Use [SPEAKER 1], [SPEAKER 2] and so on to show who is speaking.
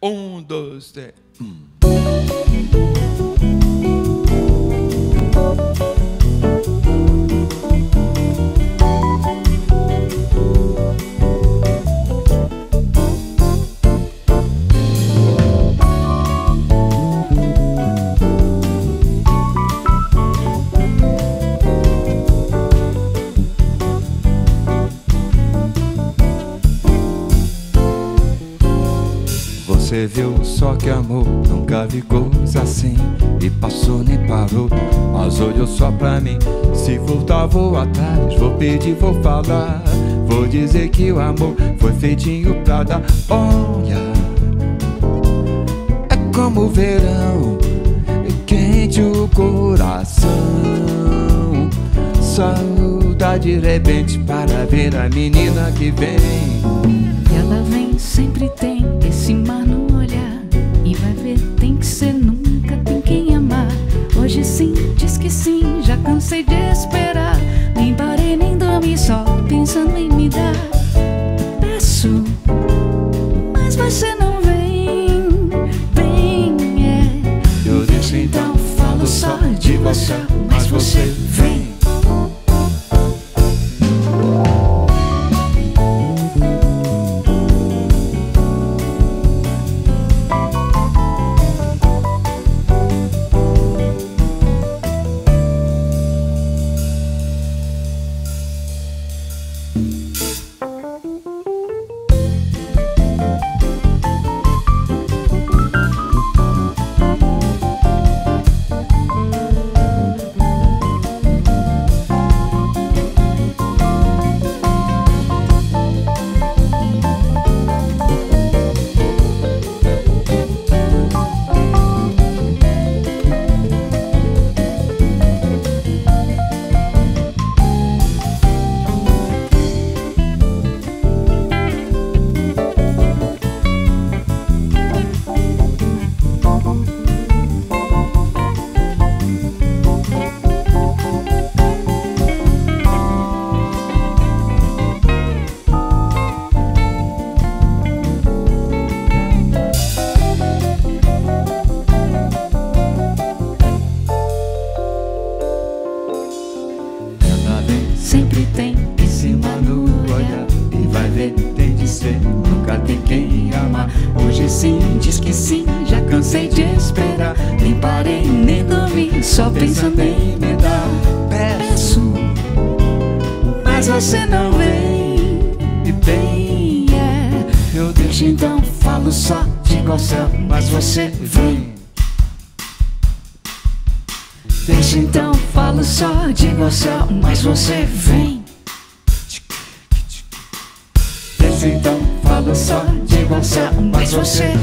[SPEAKER 1] Un, dos, tres. Mm. Você viu só que amor, nunca vi coisa assim E passou nem parou, mas olhou só pra mim. Se voltar vou atrás, vou pedir, vou falar Vou dizer que o amor foi feitinho pra dar. Olha, é como o verão Quente o coração. Saudade de repente para ver a menina que vem.
[SPEAKER 2] Ela vem, sempre tem esse mar tem que ser, nunca tem quem amar. Hoje sim, diz que sim, já cansei de esperar. Nem parei, nem dormi, só pensando em me dar. Peço, mas você não vem. Vem, é.
[SPEAKER 1] Eu deixo então, falo só de você, mas você vem.
[SPEAKER 2] Sim, diz que sim, já cansei de esperar. Nem parei, nem dormi, só pensando em me dar. Peço, mas você não vem.
[SPEAKER 1] E bem,
[SPEAKER 2] é.
[SPEAKER 1] eu deixo
[SPEAKER 2] então, falo só de goção, mas você vem. Deixa então, falo só de goção, mas você vem.
[SPEAKER 1] Deixa então,
[SPEAKER 2] Só de goção, mas você